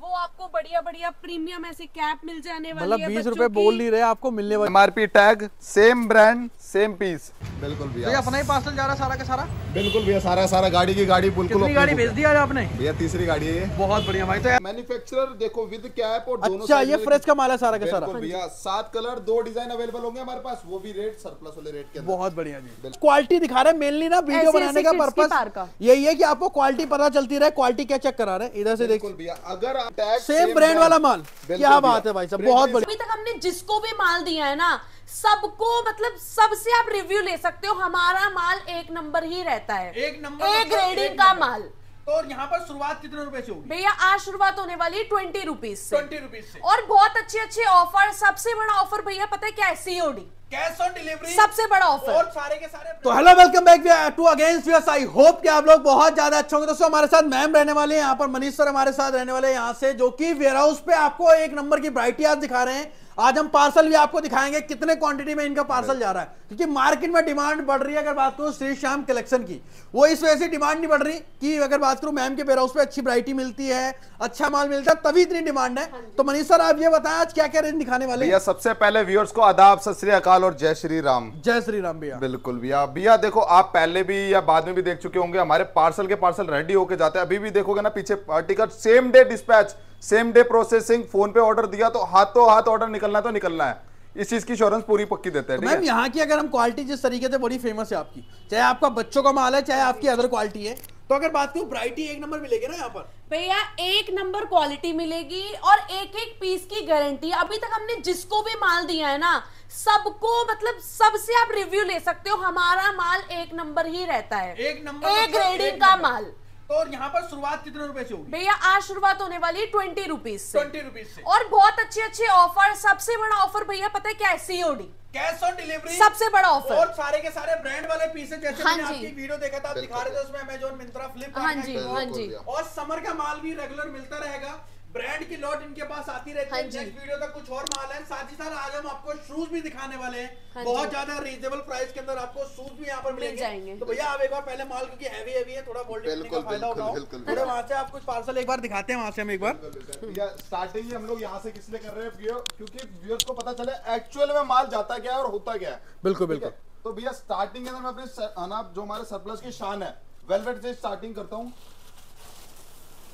वो आपको बढ़िया बढ़िया प्रीमियम ऐसे कैप मिल जाने वाली मतलब बीस रूपए बोल नहीं रहे आपको मिलने वाले। MRP tag same brand same piece बिल्कुल भैया। तो अपना ही पार्सल जा रहा है सारा का सारा? बिल्कुल भैया सारा सारा गाड़ी की गाड़ी बिल्कुल कितनी गाड़ी भेज दिया आपने? भैया तीसरी गाड़ी है बहुत बढ़िया भाई तो मैन्युफैक्चरर देखो विद कैप और दोनों अच्छा ये फ्रेश का माल है सारा का सारा। भैया सात कलर दो डिज़ाइन अवेलेबल होंगे हमारे पास वो भी रेट सरप्लस वाले रेट के बहुत बढ़िया जी। क्वालिटी दिखा रहे हैं मेनली ना वीडियो बनाने का पर्पज का। यही है की आपको क्वालिटी पता चलती रहे क्वालिटी क्या चेक करा रहे इधर से देख। बिल्कुल भैया अगर सेम ब्रांड वाला माल। क्या बात है भाई साहब बहुत बढ़िया। अभी तक हमने जिसको भी माल दिया है ना सबको मतलब सबसे आप रिव्यू ले सकते हो हमारा माल एक नंबर ही रहता है। एक नंबर एक मतलब ग्रेडिंग का माल। तो यहाँ पर शुरुआत कितने रुपए से होगी? भैया आज शुरुआत होने वाली ट्वेंटी रुपीज़ ट्वेंटी रुपीज़ से। और बहुत अच्छे अच्छे ऑफ़र सबसे बड़ा ऑफ़र भैया पता है क्या है? सीओडी कैश ऑन डिलीवरी सबसे बड़ा ऑफ़र और सारे के सारे तो hello welcome back to against viewers I hope कि आप लोग बहुत ज़्यादा अच्छे होंगे। दोस्तों हमारे साथ मैम रहने वाले हैं। यहाँ पर मनीष सर हमारे साथ रहने वाले हैं। यहाँ से जो कि वेयर हाउस पे आपको एक नंबर की वरायटी आज दिखा रहे हैं। आज हम पार्सल भी आपको दिखाएँगे कितने क्वांटिटी में इनका पार्सल जा रहा है। क्योंकि मार्केट में डिमांड बढ़ रही है अगर बात करूँ श्री श्याम कलेक्शन की वो इस वजह से डिमांड नहीं बढ़ रही कि अगर बात करूँ मैम के वेयर हाउस पे अच्छी वरायटी मिलती है अच्छा माल मिलता है तभी इतनी डिमांड है। तो मनीष सर आप ये बताएँ आज क्या क्या रेंज दिखाने वाले भैया सबसे पहले व्यूअर्स को आदाब सत श्री अकाल और जय श्री राम। जय श्री राम भैया। बिल्कुल भैया। भैया देखो आप पहले भी या बाद में भी देख चुके होंगे हमारे पार्सल के पार्सल रेडी होके जाते हैं। अभी भी देखोगे ना पीछे ticket same day dispatch same day processing phone पे ऑर्डर दिया तो हाथों हाथ ऑर्डर निकलना है तो निकलना है। इस चीज़ की इंश्योरेंस पूरी पक्की देते हैं तो मैम यहाँ की अगर हम क्वालिटी जिस तरीके से बड़ी फ़ेमस है आपकी चाहे आपका बच्चों का माल है चाहे आपकी अदर क्वालिटी है तो अगर बात करूँ वरायटी एक नंबर मिलेगी ना यहाँ पर? भैया एक नंबर क्वालिटी मिलेगी और एक एक पीस की गारंटी अभी तक हमने जिसको भी माल दिया है ना सबको मतलब सबसे आप रिव्यू ले सकते हो हमारा माल एक नंबर ही रहता है। एक नंबर ए ग्रेडिंग का माल। तो यहाँ पर शुरुआत कितने रुपए से होगी? भैया आज शुरुआत होने वाली है ट्वेंटी रुपीज़ से। ट्वेंटी रुपीज़ से। और बहुत अच्छे अच्छे ऑफ़र सबसे बड़ा ऑफ़र भैया पता है क्या है? सीओडी कैश ऑन डिलीवरी सबसे बड़ा ऑफ़र। और सारे के सारे ब्रांड वाले पीसेस जैसे हाँ। आपकी वीडियो देखा था आप दिखा रहे थे उसमें अमेजोन मिंत्रा फ्लिपकार्ट हाँ जी हाँ जी। और समर का माल भी रेगुलर मिलता रहेगा। ब्रांड की लॉट इनके पास आती रहती हाँ। है नेक्स्ट वीडियो तक कुछ और माल है साथ ही साथ आज हम आपको शूज़ भी दिखाने वाले हैं। हाँ बहुत ज़्यादा रीजनेबल प्राइस के अंदर आपको शूज़ भी यहाँ पर मिल मिलेंगे। जाएँगे। तो भैया आप एक बार पहले माल क्योंकि हैवी हैवी है थोड़ा वोल्टेज का बिल्कुल, फ़ायदा उठाओ। बिल्कुल, थोड़े वहाँ से आप कुछ पार्सल एक बार दिखाते हैं वहाँ से हम एक बार। स्टार्टिंग हम लोग यहाँ से किस लिए कर रहे हैं क्योंकि व्यूअर्स को पता चले एक्चुअल में माल जाता क्या है और होता क्या है। बिल्कुल, बिल्कुल। तो भैया स्टार्टिंग के अंदर मैं अपने अनाप जो हमारे सरप्लस की शान है वेलवेट से स्टार्टिंग करता हूँ।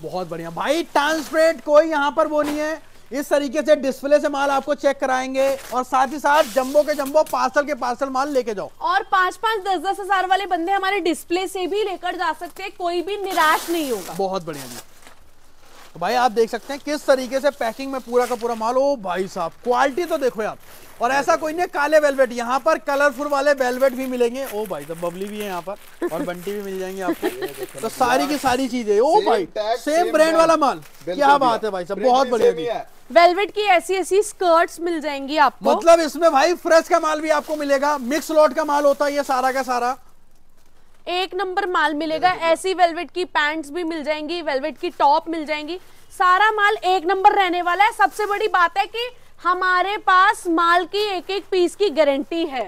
बहुत बढ़िया। भाई ट्रांसपेरेंट कोई यहाँ पर वो नहीं है। इस तरीके से डिस्प्ले से माल आपको चेक कराएँगे और साथ ही साथ जंबो के जंबो पार्सल के पार्सल माल लेके जाओ। और पाँच पाँच दस दस हज़ार वाले बंदे हमारे डिस्प्ले से भी लेकर जा सकते हैं। कोई भी निराश नहीं होगा। बहुत बढ़िया जी। तो भाई आप देख सकते हैं किस तरीके से पैकिंग में पूरा का पूरा माल। ओ भाई साहब क्वालिटी तो देखो आप और ऐसा कोई नहीं काले वेलवेट यहाँ पर कलरफुल वाले वेलवेट भी मिलेंगे। ओ भाई तो बबली भी है यहाँ पर और बंटी भी मिल जाएँगे आपको। तो सारी की सारी चीज़ें। ओ भाई सेम ब्रांड वाला माल। क्या बात है भाई साहब बहुत बढ़िया है। वेलवेट की ऐसी ऐसी स्कर्ट्स मिल जाएँगी आपको। मतलब इसमें भाई फ्रेश का माल भी आपको मिलेगा मिक्स लॉट का माल होता है ये सारा का सारा। एक नंबर माल मिलेगा ऐसी वेलवेट की पैंट्स भी मिल जाएँगी वेलवेट की टॉप मिल जाएँगी। सारा माल एक नंबर रहने वाला है। सबसे बड़ी बात है कि हमारे पास माल की एक एक पीस की गारंटी है।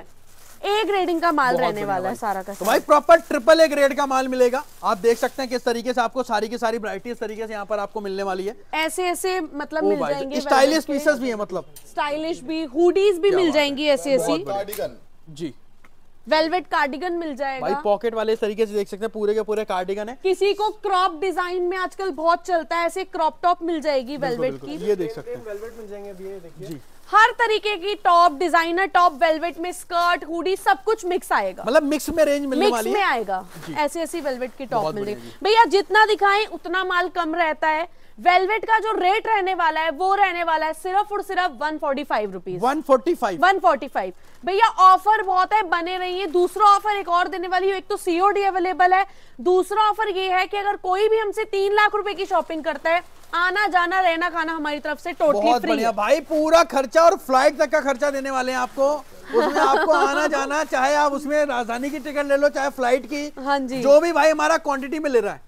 ए ग्रेडिंग का माल रहने वाला है सारा का तो भाई प्रॉपर ट्रिपल ए ग्रेड का माल मिलेगा। आप देख सकते हैं किस तरीके से आपको सारी की सारी वरायटी इस तरीके से यहाँ पर आपको मिलने वाली है। ऐसे ऐसे मतलब मिल जाएँगे स्टाइलिश पीसेस भी है मतलब। स्टाइलिश भी हुडीज भी मिल जाएँगी ऐसी ऐसी जी। वेलवेट कार्डिगन मिल जाएगा। भाई पॉकेट वाले इस तरीके से देख सकते हैं पूरे के पूरे कार्डिगन है। किसी को क्रॉप डिज़ाइन में आजकल बहुत चलता है ऐसे क्रॉप टॉप मिल जाएगी वेलवेट की। ये देख सकते हैं। वेलवेट मिल जाएँगे अभी ये देखिए। जी। हर तरीके की टॉप डिज़ाइनर टॉप वेलवेट में स्कर्ट हुडी सब कुछ मिक्स आएगा। मतलब मिक्स में रेंज मिलने मिक्स वाली में आएगा। ऐसी ऐसी वेलवेट की टॉप बहुत मिल जाएगी भैया जितना दिखाएँ उतना माल कम रहता है। वेलवेट का जो रेट रहने वाला है वो रहने वाला है सिर्फ़ और सिर्फ़ वन फोर्टी फाइव रुपीज़ 145 145 भैया ऑफ़र बहुत है बने रहिए। दूसरा ऑफ़र एक और देने वाली हूँ एक तो सीओडी अवेलेबल है। दूसरा ऑफ़र ये है कि अगर कोई भी हमसे तीन लाख रुपए की शॉपिंग करता है आना जाना रहना खाना हमारी तरफ़ से टोटली बहुत फ्री बढ़िया है। भाई पूरा खर्चा और फ़्लाइट तक का खर्चा देने वाले हैं आपको। उसमें आपको आना जाना चाहे आप उसमें राजधानी की टिकट ले लो चाहे फ़्लाइट की हाँ जी। जो भी भाई हमारा क्वांटिटी में ले रहा है।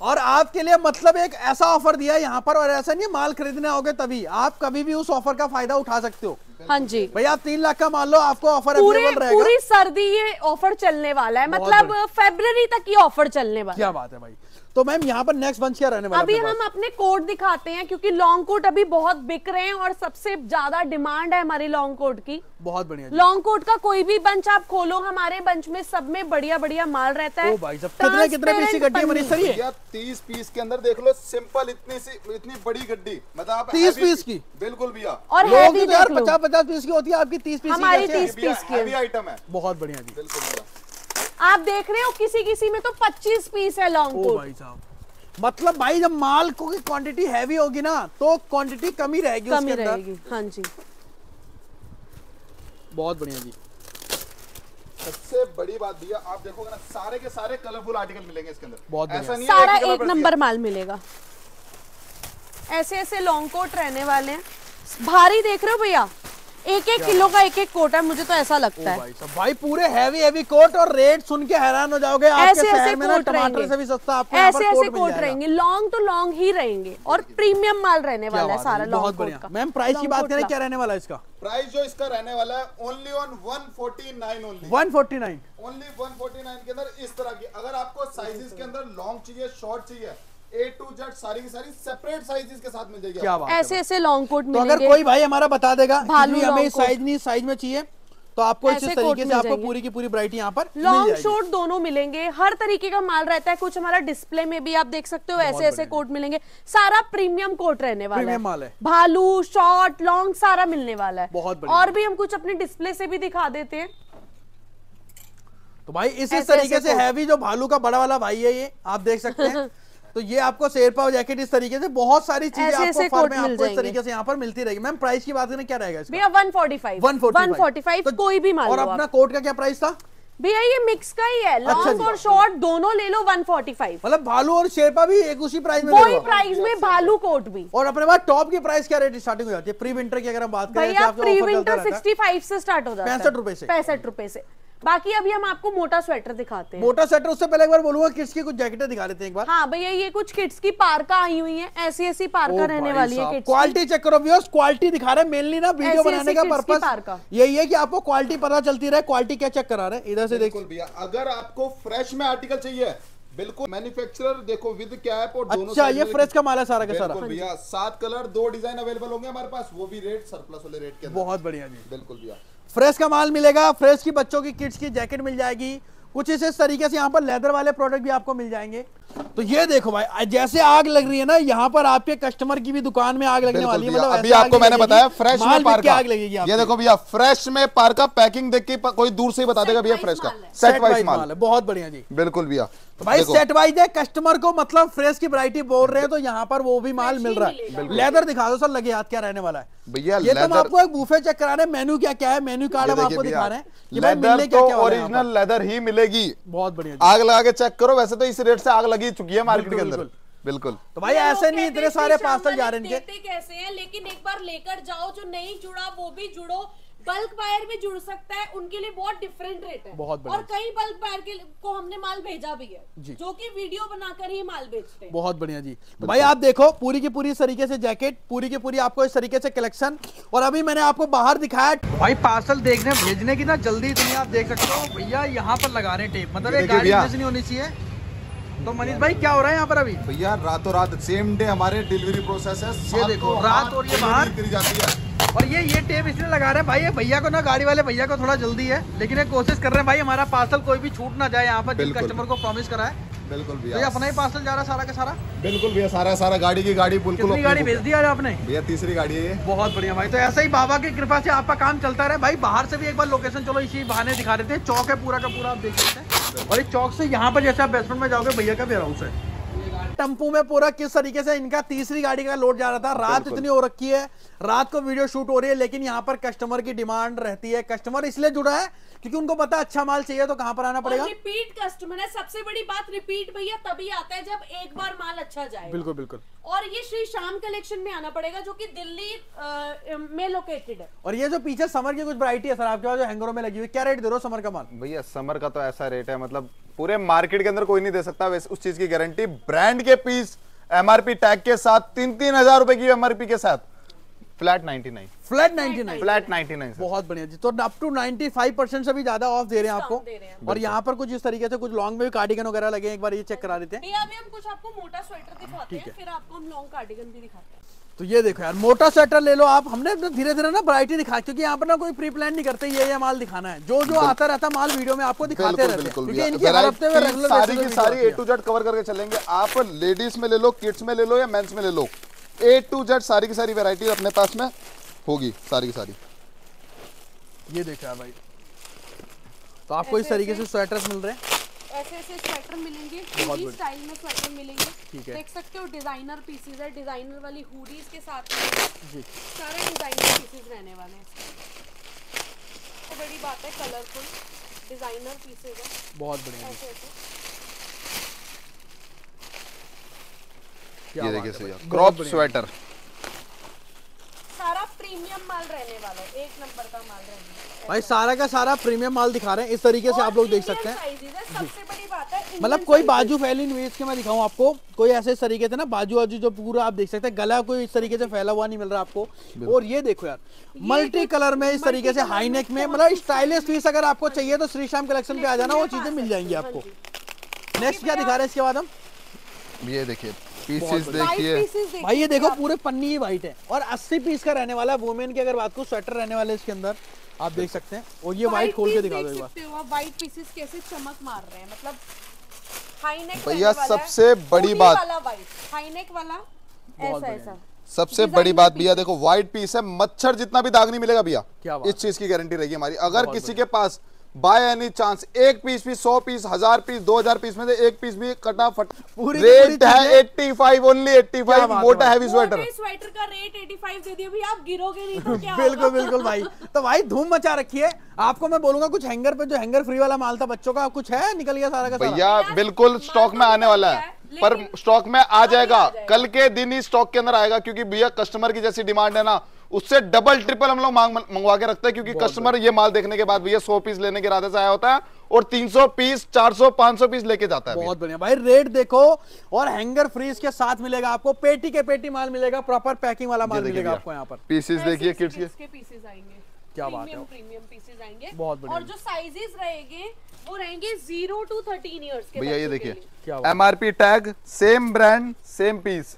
और आपके लिए मतलब एक ऐसा ऑफ़र दिया है यहाँ पर और ऐसा नहीं माल खरीदने आओगे तभी। आप कभी भी उस ऑफ़र का फ़ायदा उठा सकते हो। हाँ जी। भैया आप तीन लाख का मान लो आपको ऑफ़र पूरे अवेलेबल रहेगा। पूरी सर्दी ये ऑफ़र चलने वाला है। मतलब फेबर फेब्रवरी तक ये ऑफ़र चलने वाला क्या बात है भाई। तो मैम यहाँ पर नेक्स्ट बंच क्या रहने वाला अभी हम अपने कोट दिखाते हैं क्योंकि लॉन्ग कोट अभी बहुत बिक रहे हैं और सबसे ज़्यादा डिमांड है हमारी लॉन्ग कोट की। बहुत बढ़िया लॉन्ग कोट का कोई भी बंच आप खोलो हमारे बंच में सब में बढ़िया बढ़िया माल रहता है। ओ भाई कितने- कितने पीस की गड्डी है मनीष सर ये? तीस पीस के अंदर देख लो सिंपल इतनी सी इतनी बड़ी गड्डी। मतलब तीस पीस की? बिल्कुल भैया। और तो पचास पचास पीस की होती है आपकी तीस पीस हमारी कैसे? 30 भैया पीस की आइटम है। बहुत बढ़िया जी। बिल्कुल आप देख रहे हो किसी किसी में तो 25 पीस है लॉन्ग कोट भाई साहब। मतलब भाई जब माल को की क्वांटिटी हैवी होगी ना तो क्वांटिटी कम ही रहेगी कमी उसके अंदर। रहेगी। हाँ जी। बहुत बढ़िया जी। सबसे बड़ी बात भैया आप देखोगे ना सारे के सारे कलरफुल आर्टिकल मिलेंगे इसके अंदर। बहुत ऐसा नहीं सारा ही एक नंबर माल मिलेगा। ऐसे ऐसे लॉन्ग कोट रहने वाले हैं। भारी देख रहे हो भैया? एक एक किलो का एक एक कोट है मुझे तो ऐसा लगता है। भाई भाई पूरे हैवी हैवी कोट और रेट सुन के हैरान हो जाओगे ऐसे ऐसे शहर में ना कोट रहेंगे। से भी सस्ता आपको ऐसे ऐसे कोट कोट रहेंगे लॉन्ग तो लॉन्ग ही रहेंगे और प्रीमियम माल रहने वाला है सारा लॉन्ग बहुत कोट मैम प्राइस की बात करें क्या रहने वाला है इसका? प्राइस जो इसका रहने वाला है ओनली ऑन 149 ओनली 149 ओनली 149 के अंदर इस तरह की अगर आपको साइजेस के अंदर लॉन्ग चाहिए शॉर्ट चाहिए ए टू जेड सारी की सारी सेपरेट साइजेस के साथ मिल जाएगी क्या बात ऐसे ऐसे लॉन्ग कोट तो अगर कोई भाई हमारा बता देगा कि भालू जी हमें साइज़ नहीं साइज़ में चाहिए तो आपको इस तरीके से आपको पूरी की पूरी वैरायटी यहाँ पर लॉन्ग शॉर्ट दोनों मिलेंगे। हर तरीके का माल रहता है कुछ हमारा डिस्प्ले में भी आप देख सकते हो ऐसे ऐसे कोट मिलेंगे। सारा प्रीमियम कोट रहने वाला प्रीमियम माल है। भालू शॉर्ट लॉन्ग सारा मिलने वाला है। बहुत और भी हम कुछ अपने डिस्प्ले से भी दिखा देते हैं। तो भाई इसी तरीके से। हैवी जो भालू का बड़ा वाला भाई है ये आप देख सकते हैं। तो ये आपको शेरपा जैकेट इस तरीके से बहुत सारी चीज़ें आपको फॉर्म में आपको इस तरीके से यहाँ पर मिलती रहेगी। मैम प्राइस की बात करें क्या रहेगा इसका? भैया 145 145 145 तो- कोई भी माल और अपना कोट का क्या प्राइस था? भैया ये मिक्स का ही है। अच्छा लॉन्ग जी। और शॉर्ट दोनों ले लो 145 मतलब भालू और शेरपा भी एक उसी प्राइस में वही प्राइस में भालू कोट भी। और अपने पास टॉप की प्राइस क्या रेट स्टार्टिंग हो जाती है? प्री विंटर की अगर हम बात करें भैया प्री विंटर रहता है। 65 से स्टार्ट हो जाता है। 65 रुपए से। पैंसठ रुपए से। बाकी अभी हम आपको मोटा स्वेटर दिखाते हैं। मोटा स्वेटर उससे पहले एक बार बोलूँगा किड्स की कुछ जैकेटें दिखा देते हैं एक बार। हाँ भैया ये कुछ किड्स की पार्का आई हुई है ऐसी ऐसी पार्का रहने वाली है क्वालिटी चेक करो व्यूअर्स क्वालिटी दिखा रहे हैं मेनली ना वीडियो बनाने का kids की पार का। पर्पस यही है कि आपको क्वालिटी पता चलती रहे क्वालिटी क्या चेक करा रहे हैं इधर से देखो भैया अगर आपको फ्रेश में आर्टिकल चाहिए बिल्कुल मैन्युफैक्चरर देखो विद कैप और दोनों अच्छा ये फ्रेश का माल है सारा का सारा। भैया सात कलर दो डिज़ाइन अवेलेबल होंगे हमारे पास वो भी रेट सरप्लस वाले रेट के बहुत बढ़िया जी। बिल्कुल भैया। फ्रेश का माल मिलेगा फ्रेश की बच्चों की किड्स की जैकेट मिल जाएगी। कुछ इस इस तरीके से यहाँ पर लेदर वाले प्रोडक्ट भी आपको मिल जाएँगे। तो ये देखो भाई जैसे आग लग रही है ना यहाँ पर आपके कस्टमर की भी दुकान में आग लगने वाली है। मतलब अभी आपको मैंने बताया फ्रेश में बिक के पार्का आग लगेगी ये देखो भैया फ्रेश में पार का पैकिंग देख के कोई दूर से ही बता देगा भैया फ्रेश का। सेट वाइज माल। माल है। बहुत बढ़िया जी। बिल्कुल भैया। तो भाई सेट वाइज है कस्टमर को मतलब फ्रेश की वैरायटी बोल रहे हैं तो यहाँ पर वो भी माल मिल रहा है। लेदर दिखा दो सर लगे हाथ क्या रहने वाला है। भैया ये तो हम आपको एक बूफे चेक करा रहे हैं मेन्यू क्या क्या है मेन्यू कार्ड हम आपको दिखा रहे हैं कि भाई लेदर मिलने क्या तो। ओरिजिनल लेदर ही मिलेगी। बहुत बढ़िया आग लगा के चेक करो वैसे तो इस रेट से आग लगी चुकी है मार्केट के अंदर। बिल्कुल। तो भाई ऐसे नहीं इतने सारे पार्सल जा रहे हैं कैसे हैं लेकिन एक बार लेकर जाओ जो नहीं जुड़ा वो भी जुड़ो। बल्क बायर भी जुड़ सकता है उनके लिए बहुत डिफरेंट रेट है। बहुत और कई बल्क बायर के को हमने माल भेजा भी है जो। कि वीडियो बनाकर ही माल बेचते हैं। बहुत बढ़िया जी। तो भाई आप देखो पूरी की पूरी तरीके से जैकेट पूरी की पूरी आपको इस तरीके से कलेक्शन और अभी मैंने आपको बाहर दिखाया भाई पार्सल देखने भेजने की ना जल्दी इतनी आप देख सकते हो। भैया यहाँ पर लगा रहे टेप मतलब नहीं होनी चाहिए। तो मनीष भाई क्या हो रहा है यहाँ पर अभी? भैया रातों रात सेम डे हमारे डिलीवरी प्रोसेस है। ये देखो, रात और ये बाहर। करी जाती है। और ये ये टेप इसलिए लगा रहे हैं भाई ये भैया को ना गाड़ी वाले भैया को थोड़ा जल्दी है लेकिन ये कोशिश कर रहे हैं भाई हमारा पार्सल कोई भी छूट ना जाए यहाँ पर जिस कस्टमर को प्रॉमिस करा है। बिल्कुल भैया तो भैया। अपना ही पार्सल जा रहा है सारा का सारा? बिल्कुल भैया सारा सारा गाड़ी की गाड़ी बिल्कुल कितनी गाड़ी भेज दिया आपने? भैया तीसरी गाड़ी है ये। बहुत बढ़िया भाई तो ऐसा ही बाबा की कृपा से आपका काम चलता रहे। भाई बाहर से भी एक बार लोकेशन चलो इसी बहाने दिखा देते हैं। चौक है पूरा का पूरा आप देख सकते हैं। और एक चौक से यहाँ पर जैसे आप बेसमेंट में जाओगे, भैया का वेयर हाउस है टेंपू में पूरा किस तरीके से इनका तीसरी गाड़ी का लोड जा रहा था? रात इतनी हो रखी है। रात को वीडियो शूट हो रही है लेकिन यहाँ पर कस्टमर की डिमांड रहती है। कस्टमर इसलिए जुड़ा है क्योंकि उनको पता अच्छा माल चाहिए तो कहाँ पर आना पड़ेगा। रिपीट कस्टमर है। सबसे बड़ी बात रिपीट भैया तभी आता है जब एक बार माल अच्छा जाए बिल्कुल बिल्कुल। और ये श्री श्याम कलेक्शन में आना पड़ेगा जो कि दिल्ली में लोकेटेड है। और ये जो पीछे समर की कुछ वैरायटी है सर आपके पास जो हैंगरों में लगी हुई क्या रेट दे रहे हो समर का माल? भैया समर का तो ऐसा रेट है मतलब पूरे मार्केट के अंदर कोई नहीं दे सकता। वैसे उस चीज़ की गारंटी ब्रांड के पीस एमआरपी टैग के साथ तीन तीन हज़ार रुपए की एमआरपी के साथ। फ्लैट 99 फ्लैट 99 फ्लैट 99 सर बहुत बढ़िया जी। तो अप टू 95 परसेंट से भी ज़्यादा ऑफ़ दे रहे हैं आपको। दे रहे हैं। और यहाँ पर कुछ इस तरीके से कुछ लॉन्ग में भी कार्डिगन वगैरह लगे एक बार ये चेक करा देते हैं। अभी हम कुछ आपको मोटा स्वेटर दिखाते हैं फिर आपको हम लॉन्ग कार्डिगन भी दिखाते हैं। तो ये देखो यार मोटा स्वेटर ले लो आप। हमने धीरे धीरे ना वैरायटी दिखा क्योंकि यहाँ पर ना कोई प्री प्लान नहीं करते ये ये माल दिखाना है। जो जो आता रहता माल वीडियो में आपको दिखाते रहते हैं क्योंकि इनकी हर हफ़्ते में रेगुलर सारी की सारी ए टू जेड कवर करके चलेंगे। आप लेडीज़ में ले लो किड्स में ले लो या मेंस में ले लो। ए टू जेड सारी की सारी वैरायटी अपने पास में होगी सारी की सारी। ये देखो यार भाई। तो आपको इस तरीके से स्वेटर्स मिल रहे हैं। ऐसे ऐसे स्वेटर मिलेंगे हुडी स्टाइल में स्वेटर मिलेंगे। ठीक है। देख सकते हो डिज़ाइनर पीसेस है डिज़ाइनर वाली हुडीज के साथ में जी। सारे डिज़ाइनर पीसेस रहने वाले हैं। तो बड़ी बात है कलरफुल डिज़ाइनर पीसेज है। बहुत बढ़िया ऐसे ऐसे। ये देखिए क्रॉप स्वेटर प्रीमियम माल रहने वाला है एक नंबर का माल रहने वाला भाई सारा का सारा प्रीमियम माल दिखा रहे हैं इस तरीके से आप लोग देख सकते हैं। सबसे बड़ी बात है मतलब कोई बाजू फैली नहीं हुई इसके मैं दिखाऊँ आपको। कोई ऐसे इस तरीके से ना बाजू बाजू जो पूरा आप देख सकते हैं गला कोई इस तरीके से फैला हुआ नहीं मिल रहा आपको। और ये देखो यार मल्टी कलर में इस तरीके से हाई नेक में मतलब स्टाइलिश पीस अगर आपको चाहिए तो श्री श्याम कलेक्शन पे आ जाना वो चीज़ें मिल जाएँगी आपको। नेक्स्ट क्या दिखा रहे हैं इसके बाद हम? ये देखिए पीसेस देखिए। भाई ये देखो पूरे पन्नी ही वाइट है। और 80 पीस का रहने वाला है वुमेन की अगर बात को स्वेटर रहने वाले इसके अंदर आप देख सकते हैं। और ये वाइट खोल के दिखा दो एक बार। हो वाइट पीसेस कैसे चमक मार रहे हैं मतलब हाई नेक भैया, सबसे बड़ी बात- वाला वाइट हाई नेक वाला ऐसा ऐसा। सबसे बड़ी बात भैया देखो व्हाइट पीस है मच्छर जितना भी दाग नहीं मिलेगा भैया। क्या इस चीज़ की गारंटी रहेगी हमारी। अगर किसी के पास बाय एनी चांस एक पीस भी सौ पीस हज़ार पीस दो हज़ार पीस में से एक पीस भी कटा फट पूरी रेट है eighty five only eighty five है मोटा हैवी स्वेटर स्वेटर का रेट 85 दे दिया आप गिरोगे नहीं तो क्या बिल्कुल बिल्कुल भाई। तो भाई धूम मचा रखी है। आपको मैं बोलूँगा कुछ हैंगर पे जो हैंगर फ्री वाला माल था बच्चों का कुछ है? निकल गया सारा का भैया बिल्कुल स्टॉक में आने वाला है। पर स्टॉक में आ जाएगा। कल के दिन ही स्टॉक के अंदर आएगा क्योंकि भैया कस्टमर की जैसी डिमांड है ना उससे डबल ट्रिपल हम लोग मांग मंगवा के रखते हैं क्योंकि कस्टमर ये माल देखने के बाद भैया सौ पीस लेने के इरादे से आया होता है और 300 पीस 400 500 पीस लेके जाता है। बहुत बढ़िया। भाई रेट देखो और हैंगर फ्री इसके साथ मिलेगा आपको पेटी के पेटी माल मिलेगा प्रॉपर पैकिंग वाला माल मिलेगा आपको यहाँ पर। पीसेस देखिए किड्स के पीसेस आएँगे। क्या बात है। प्रीमियम पीसेस आएँगे। बहुत बढ़िया। और जो साइजेस रहेंगे वो रहेंगे 0 टू 13 इयर्स के भैया ये देखिए। क्या बात MRP tag same brand same piece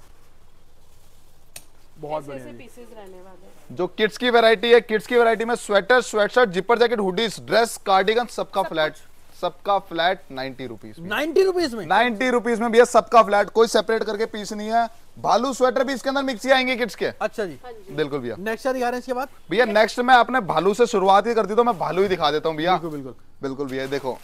बहुत बढ़िया पीसेस रहने वाले हैं। जो किड्स की वैरायटी है किड्स की वैरायटी में sweater sweatshirt zipper jacket hoodies dress cardigan सबका फ्लैट सबका फ्लैट नाइन्टी रुपीज़ में। नाइन्टी रुपीज़ में? नाइन्टी रुपीज़ में भैया सबका फ्लैट कोई सेपरेट करके पीस नहीं है। भालू स्वेटर भी इसके अंदर मिक्स ही आएँगे किड्स के। अच्छा जी। हाँ बिल्कुल भैया। नेक्स्ट क्या दिखा रहे हैं इसके बाद? भैया नेक्स्ट में आपने भालू से शुरुआत ही कर दी तो मैं भालू ही दिखा देता हूँ भैया। बिल्कुल बिल्कुल। बिल्कुल भैया देखो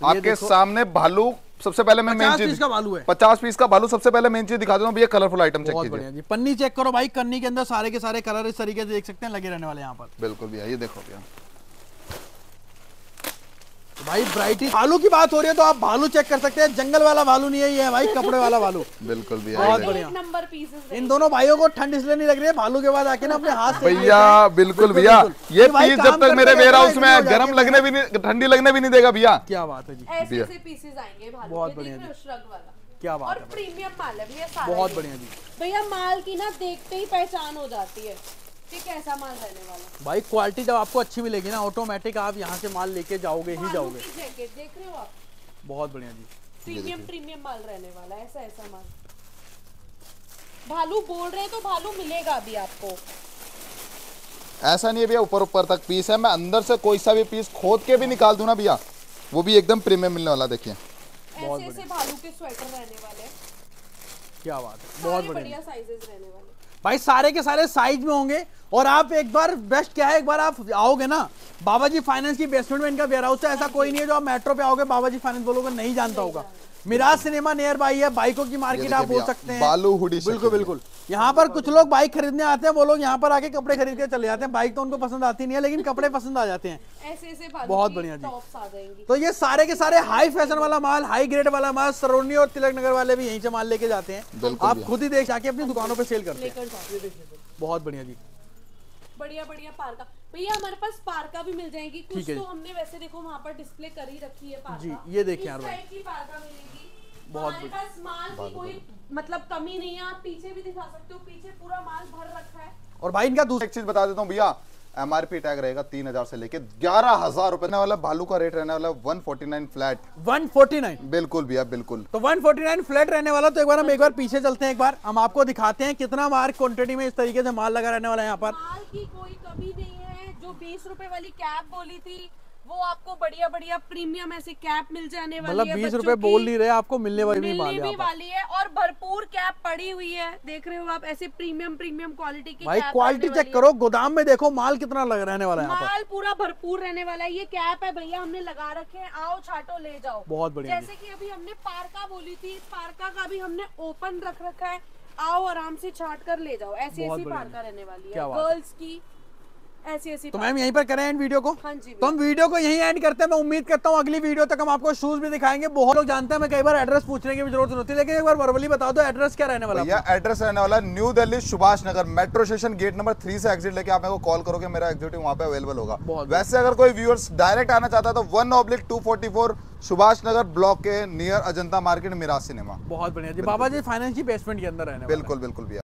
आपके सामने भालू सबसे पहले मैं मेन चीज़ का बालू है। पचास पीस का बालू सबसे पहले मेन चीज़ दिखा देता हूँ भैया कलरफुल आइटम चेक बहुत कीजिए। पन्नी चेक करो भाई कन्नी के अंदर सारे के सारे कलर इस तरीके से देख सकते हैं लगे रहने वाले यहाँ पर। बिल्कुल भैया ये देखो भैया। तो भाई ब्राइटी भालू की बात हो रही है तो आप भालू चेक कर सकते हैं। जंगल वाला भालू नहीं है ये है भाई कपड़े वाला भालू। बिल्कुल भैया बहुत बढ़िया। नंबर पीसेस इन दोनों भाइयों को ठंड इसलिए नहीं लग रही है भालू के बाद आके ना अपने हाथ से भैया बिल्कुल भैया ये पीस जब तक मेरे वेयर हाउस में गर्म लगने भी नहीं ठंडी लगने भी नहीं देगा भैया। क्या बात है जी। ऐसे पीसेस आएँगे बहुत बढ़िया क्या बात और है प्रीमियम माल है भैया बहुत बढ़िया जी। भैया माल की ना देखते ही पहचान हो जाती है। कि कैसा माल रहने वाला? भाई क्वालिटी जब आपको अच्छी मिलेगी ना ऑटोमेटिक आप यहाँ से माल लेके जाओगे ही जाओगे। की जैकेट देख रहे हो आप? बहुत बढ़िया जी। प्रीमियम प्रीमियम माल रहने वाला है ऐसा ऐसा माल। भालू बोल रहे हैं तो भालू मिलेगा अभी आपको। ऐसा नहीं है भैया ऊपर ऊपर तक पीस है। मैं अंदर से कोई सा भी पीस खोद के भी निकाल दूँ ना भैया वो भी एकदम प्रीमियम मिलने वाला देखिए। ऐसे ऐसे भालू के स्वेटर रहने वाले क्या बात है बहुत बढ़िया बढ़िया साइजेस रहने वाले भाई सारे के सारे साइज़ में होंगे। और आप एक बार बेस्ट क्या है, एक बार आप आओगे ना बाबा जी फाइनेंस की बेसमेंट में इनका वेयर हाउस है, ऐसा कोई नहीं है जो आप मेट्रो पे आओगे बाबा जी फाइनेंस बोलोगे नहीं जानता होगा। मिराज सिनेमा नियर बाई है बाइकों की मार्केट आप बोल सकते हैं। बालू हुडी बिल्कुल बिल्कुल। यहाँ पर कुछ लोग बाइक खरीदने आते हैं वो लोग यहाँ पर आके कपड़े खरीद के चले जाते हैं। बाइक तो उनको पसंद आती नहीं है लेकिन कपड़े पसंद आ जाते हैं। ऐसे ऐसे बहुत बढ़िया जी। तो ये सारे के सारे हाई फ़ैशन वाला माल हाई ग्रेड वाला माल सरोनी और तिलक नगर वाले भी यहीं से माल लेके जाते हैं। आप खुद ही देख जाके अपनी दुकानों पर सेल करते हैं। बहुत बढ़िया जी। बढ़िया बढ़िया पार्का भैया हमारे पास पार्का भी मिल जाएगी। कुछ तो हमने वैसे देखो वहाँ पर डिस्प्ले कर ही रखी है पार्का जी, ये देखिए यार भाई। की पार्का मिलेगी। बहुत हमारे पास माल की कोई मतलब कमी नहीं है। आप पीछे भी दिखा सकते हो पीछे पूरा माल भर रखा है। और भाई इनका दूसरा एक चीज़ बता देता हूँ भैया। एमआरपी टैग रहेगा तीन हज़ार से लेके ग्यारह हज़ार रुपए। रहने वाला भालू का रेट रहने वाला वन फोर्टी नाइन फ्लैट 149 बिल्कुल भैया बिल्कुल। तो 149 फ्लैट रहने वाला तो एक बार हम एक बार पीछे चलते हैं एक बार। हम आपको दिखाते हैं कितना मार क्वान्टिटी में इस तरीके से माल लगा रहने वाला है यहाँ पर। माल की कोई कमी नहीं है। जो बीस रूपए वाली कैब बोली थी वो आपको बढ़िया बढ़िया प्रीमियम ऐसे कैप मिल जाने वाली मतलब है बीस रुपए बोल नहीं रहे आपको मिलने वाली मिलने है भी वाली है और भरपूर कैप पड़ी हुई है। देख रहे हो आप ऐसे प्रीमियम प्रीमियम क्वालिटी की भाई क्वालिटी चेक करो गोदाम में देखो माल कितना लग रहने वाला है माल पूरा भरपूर रहने वाला है ये कैप है भैया हमने लगा रखे है। आओ छाटो ले जाओ। बहुत बढ़िया जैसे की अभी हमने पार्का बोली थी पार्का का भी हमने ओपन रख रखा है। आओ आराम से छाट कर ले जाओ। ऐसी ऐसी। पार्का रहने वाली है। गर्ल्स की ऐसी ऐसी तो मैम यहीं पर करें एंड वीडियो को? हाँ जी तो हम वीडियो को यहीं एंड करते हैं। मैं उम्मीद करता हूँ अगली वीडियो तक हम आपको शूज़ भी दिखाएँगे। बहुत लोग जानते हैं मैं कई बार एड्रेस पूछने की भी ज़रूरत नहीं होती लेकिन एक बार वर्बली बता दो एड्रेस क्या रहने वाला है भैया एड्रेस रहने वाला New Delhi Subhash Nagar metro station gate number three से एग्जिट लेके आप मेरे को कॉल करोगे मेरा एग्जीक्यूटिव वहाँ पे अवेलेबल होगा। वैसे अगर कोई व्यूअर्स डायरेक्ट आना चाहता है तो one oblique two forty four Subhash Nagar block के near Ajanta market Miraj cinema बहुत बढ़िया जी। बाबा जी फाइनेंशियल बेसमेंट के अंदर रहने है। बिल्कुल बिल्कुल भैया।